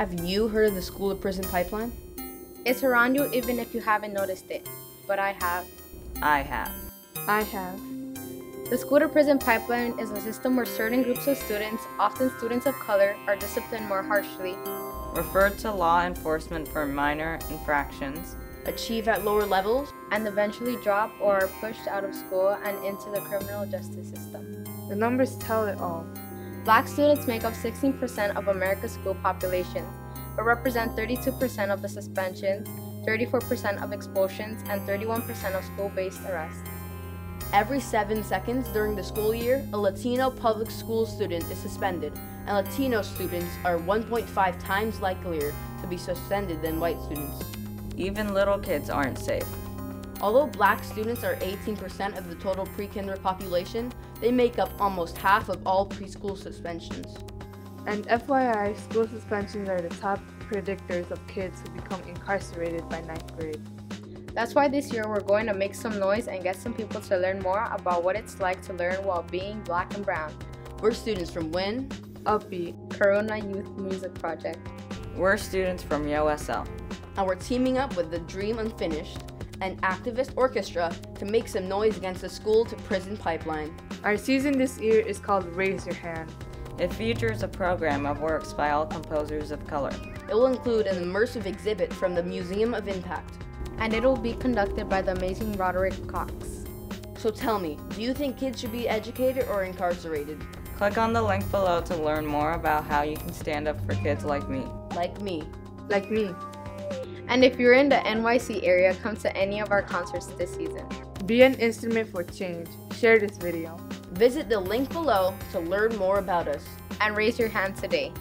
Have you heard of the school to prison pipeline? It's around you even if you haven't noticed it. But I have. I have. I have. The school to prison pipeline is a system where certain groups of students, often students of color, are disciplined more harshly. Referred to law enforcement for minor infractions. Achieve at lower levels? And eventually drop or are pushed out of school and into the criminal justice system. The numbers tell it all. Black students make up 16% of America's school population, but represent 32% of the suspensions, 34% of expulsions, and 31% of school based arrests. Every seven seconds during the school year, a Latino public school student is suspended, and Latino students are 1.5 times likelier to be suspended than white students. Even little kids aren't safe. Although black students are 18% of the total pre kinder population, they make up almost half of all preschool suspensions. And FYI, school suspensions are the top predictors of kids who become incarcerated by ninth grade. That's why this year we're going to make some noise and get some people to learn more about what it's like to learn while being black and brown. We're students from WIN, Upbeat, Corona Youth Music Project. We're students from YoSL. And we're teaming up with the Dream Unfinished, an activist orchestra, to make some noise against the school to prison pipeline. Our season this year is called Raise Your Hand. It features a program of works by all composers of color. It will include an immersive exhibit from the Museum of Impact. And it'll be conducted by the amazing Roderick Cox. So tell me, do you think kids should be educated or incarcerated? Click on the link below to learn more about how you can stand up for kids like me. Like me. Like me. And if you're in the NYC area, come to any of our concerts this season. Be an instrument for change. Share this video. Visit the link below to learn more about us. And raise your hand today.